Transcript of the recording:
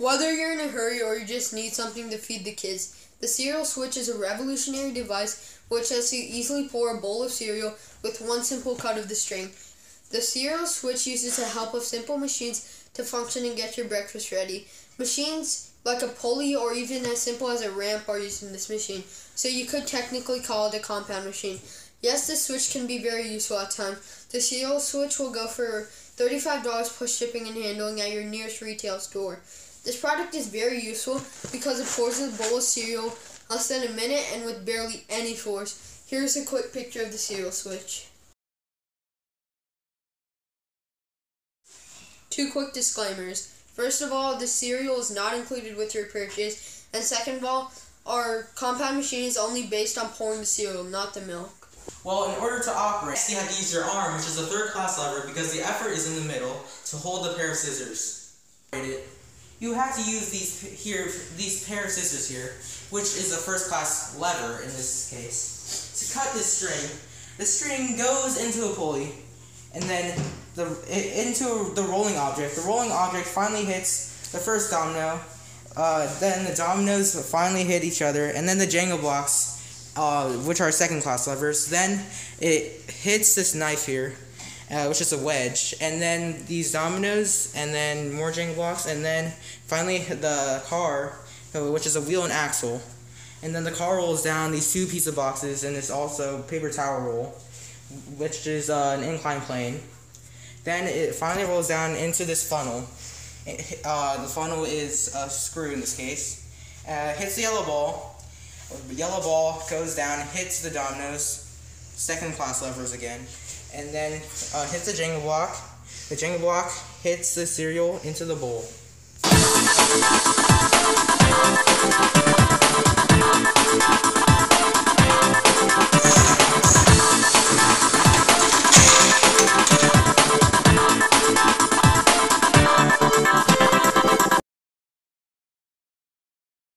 Whether you're in a hurry or you just need something to feed the kids, the cereal switch is a revolutionary device which lets you easily pour a bowl of cereal with one simple cut of the string. The cereal switch uses the help of simple machines to function and get your breakfast ready. Machines like a pulley or even as simple as a ramp are used in this machine, so you could technically call it a compound machine. Yes, this switch can be very useful at times. The cereal switch will go for $35 plus shipping and handling at your nearest retail store. This product is very useful because it pours a bowl of cereal less than a minute and with barely any force. Here's a quick picture of the cereal switch. Two quick disclaimers. First of all, the cereal is not included with your purchase, and second of all, our compound machine is only based on pouring the cereal, not the milk. Well, in order to operate, you have to use your arm, which is a third class lever, because the effort is in the middle to hold the pair of scissors. You have to use these here, these pair of scissors here, which is a first class lever in this case. To cut this string, the string goes into a pulley, and then the into the rolling object. The rolling object finally hits the first domino. Uh, then the dominoes finally hit each other, and then the Jenga blocks, uh, which are second class levers. Then it hits this knife here, uh, which is a wedge, and then these dominoes, and then more Jenga blocks, and then finally the car, uh, which is a wheel and axle. And then the car rolls down these two pizza boxes, and it's also paper towel roll which is uh, an incline plane. Then it finally rolls down into this funnel. It, uh, the funnel is a screw in this case. Uh, hits the yellow ball. Yellow ball goes down, hits the dominoes, second class levers again, and then uh, hits the Jenga block. The Jenga block hits the cereal into the bowl.